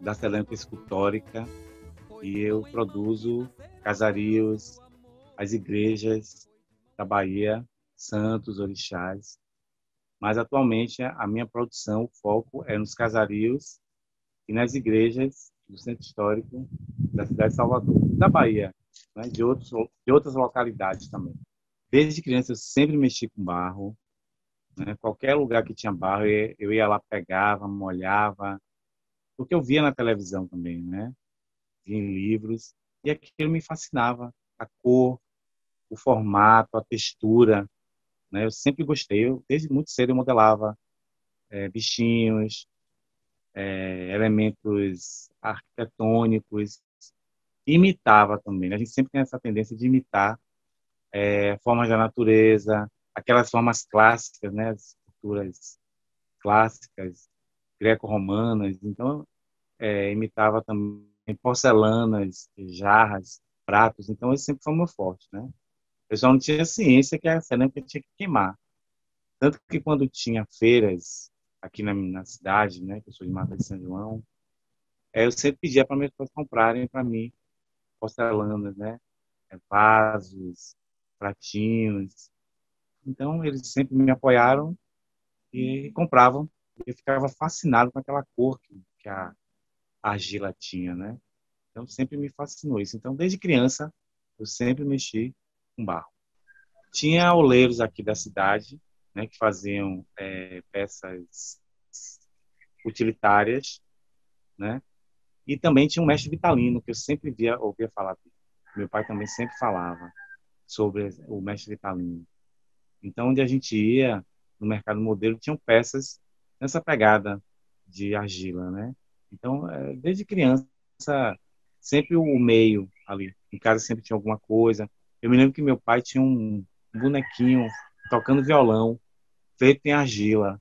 da cerâmica escultórica e eu produzo casarios, as igrejas da Bahia, santos, orixás. Mas atualmente a minha produção, o foco é nos casarios e nas igrejas do centro histórico da cidade de Salvador, da Bahia, né? de, outros, de outras localidades também. Desde criança eu sempre mexi com barro, né? qualquer lugar que tinha barro eu ia lá, pegava, molhava, porque eu via na televisão também, né? Via em livros, e aquilo me fascinava, a cor, o formato, a textura, né? Eu sempre gostei, eu, desde muito cedo eu modelava é, bichinhos, é, elementos arquitetônicos, imitava também. Né? A gente sempre tem essa tendência de imitar é, formas da natureza, aquelas formas clássicas, né? As culturas clássicas, greco-romanas. Então, é, imitava também porcelanas, jarras, pratos. Então, esse sempre foi o meu forte, né? Eu só não tinha ciência que a cerâmica tinha que queimar. Tanto que quando tinha feiras aqui na, cidade, né, que eu sou de Mata de São João, é, eu sempre pedia para meus pais comprarem para mim porcelanas, né, é, vasos, pratinhos. Então eles sempre me apoiaram e compravam. Eu ficava fascinado com aquela cor que, que a, argila tinha, né? Então sempre me fascinou isso. Então desde criança eu sempre mexi com barro. Tinha oleiros aqui da cidade, né, que faziam é, peças utilitárias, né? E também tinha um mestre Vitalino, que eu sempre via, ouvia falar. Meu pai também sempre falava sobre o mestre Vitalino. Então, onde a gente ia, no mercado modelo, tinham peças nessa pegada de argila, né? Então, é, desde criança, sempre o meio ali. Em casa sempre tinha alguma coisa. Eu me lembro que meu pai tinha um bonequinho tocando violão, feito em argila,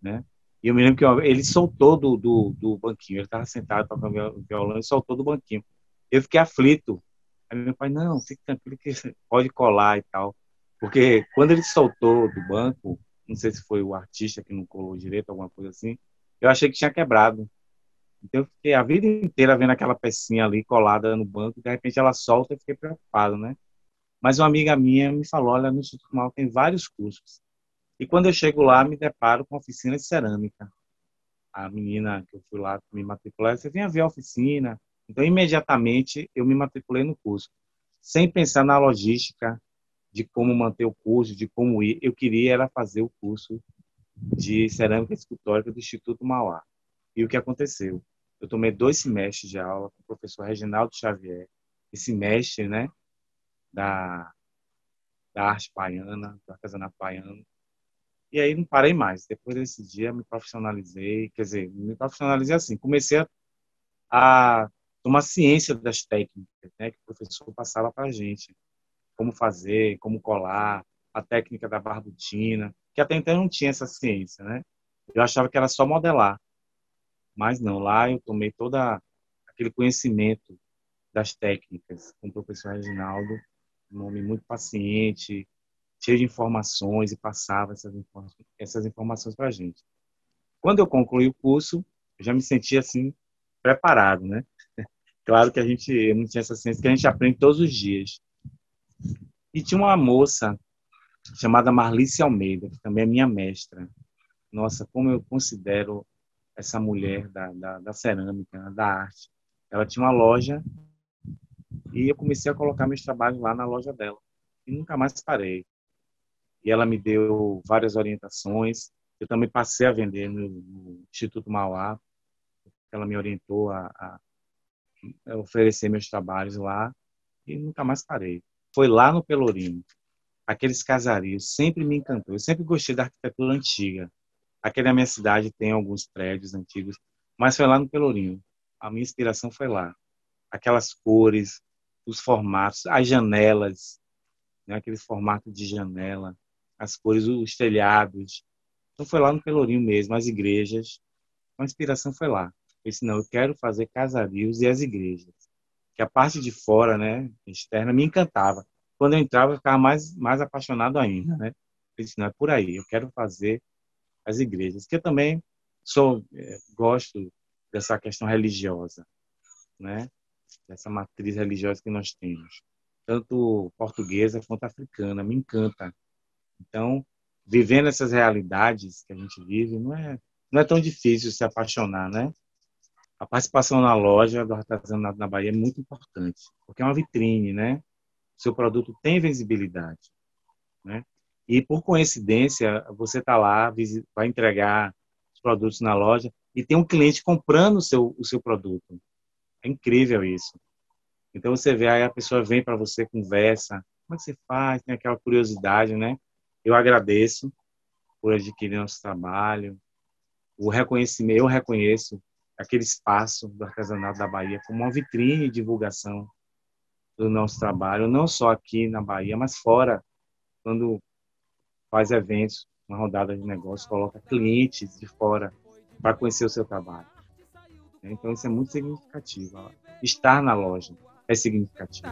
né? E eu me lembro que ele soltou do, do, do banquinho, ele estava sentado tocando violão e soltou do banquinho. Eu fiquei aflito. Aí meu pai, não, fique tranquilo que pode colar e tal. Porque quando ele soltou do banco, não sei se foi o artista que não colou direito, alguma coisa assim, eu achei que tinha quebrado. Então eu fiquei a vida inteira vendo aquela pecinha ali colada no banco, de repente ela solta e fiquei preocupado, né? Mas uma amiga minha me falou, olha, no Instituto Mal tem vários cursos. E quando eu chego lá, me deparo com oficina de cerâmica. A menina que eu fui lá me matricular, você vem ver a oficina. Então, imediatamente, eu me matriculei no curso, sem pensar na logística de como manter o curso, de como ir. Eu queria era fazer o curso de cerâmica escultórica do Instituto Mauá. E o que aconteceu? Eu tomei dois semestres de aula com o professor Reginaldo Xavier, esse mestre, né, da, da arte baiana, do artesanato baiano. E aí não parei mais. Depois desse dia me profissionalizei, quer dizer, me profissionalizei assim, comecei a, a tomar ciência das técnicas, né, que o professor passava para a gente, como fazer, como colar, a técnica da barbutina, que até então eu não tinha essa ciência, né? Eu achava que era só modelar, mas não. Lá eu tomei toda aquele conhecimento das técnicas com o professor Reginaldo, um homem muito paciente, cheio de informações e passava essas, essas informações para a gente. Quando eu concluí o curso, eu já me sentia assim preparado, né? Claro que a gente não tinha essa ciência que a gente aprende todos os dias. E tinha uma moça chamada Marlice Almeida, que também é minha mestra. Nossa, como eu considero essa mulher da, da, da cerâmica, da arte. Ela tinha uma loja e eu comecei a colocar meus trabalhos lá na loja dela. E nunca mais parei e ela me deu várias orientações. Eu também passei a vender no, no Instituto Mauá. Ela me orientou a, a, oferecer meus trabalhos lá e nunca mais parei. Foi lá no Pelourinho. Aqueles casarios sempre me encantou. Eu sempre gostei da arquitetura antiga. Aqui na minha cidade tem alguns prédios antigos, mas foi lá no Pelourinho. A minha inspiração foi lá. Aquelas cores, os formatos, as janelas, né? aquele formato de janela as cores, os telhados. Então foi lá no Pelourinho mesmo, as igrejas. A inspiração foi lá. Eu disse, não, eu quero fazer casarios e as igrejas. Que a parte de fora, né, externa, me encantava. Quando eu entrava, eu ficava mais, mais apaixonado ainda, né? Eu disse, não, é por aí, eu quero fazer as igrejas. Que eu também sou, é, gosto dessa questão religiosa, né? Dessa matriz religiosa que nós temos, tanto portuguesa quanto africana, me encanta. Então, vivendo essas realidades que a gente vive, não é não é tão difícil se apaixonar, né? A participação na loja do artesanato na Bahia é muito importante, porque é uma vitrine, né? seu produto tem visibilidade, né? E por coincidência, você está lá, vai entregar os produtos na loja e tem um cliente comprando o seu, o seu produto. É incrível isso. Então você vê aí a pessoa vem para você, conversa, como é que você faz? Tem aquela curiosidade, né? Eu agradeço por adquirir nosso trabalho, o reconhecimento, eu reconheço aquele espaço do artesanato da Bahia como uma vitrine de divulgação do nosso trabalho, não só aqui na Bahia, mas fora, quando faz eventos, uma rodada de negócios, coloca clientes de fora para conhecer o seu trabalho. Então isso é muito significativo. Estar na loja é significativo.